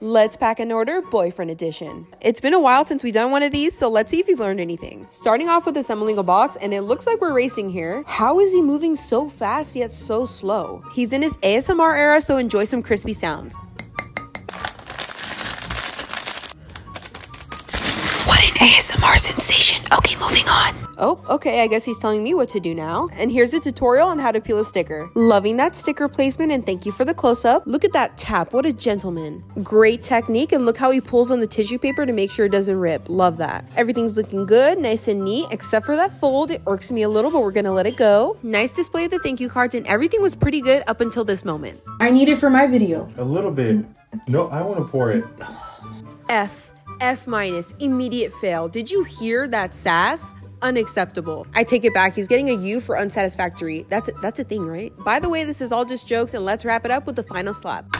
Let's pack an order, boyfriend edition. It's been a while since we've done one of these, so let's see if he's learned anything. Starting off with assembling a box, and it looks like we're racing here. How is he moving so fast yet so slow? He's in his ASMR era, so enjoy some crispy sounds. What an ASMR sensation. Okay, moving on. Oh, okay, I guess he's telling me what to do now. And here's a tutorial on how to peel a sticker. Loving that sticker placement and thank you for the close-up. Look at that tap, what a gentleman. Great technique and look how he pulls on the tissue paper to make sure it doesn't rip. Love that. Everything's looking good, nice and neat, except for that fold. It irks me a little, but we're gonna let it go. Nice display of the thank you cards and everything was pretty good up until this moment. I need it for my video. A little bit. No, I want to pour it. F. F minus. Immediate fail. Did you hear that sass? Unacceptable. I take it back. He's getting a U for unsatisfactory. That's a, that's a thing, right? By the way, this is all just jokes, and let's wrap it up with the final slap.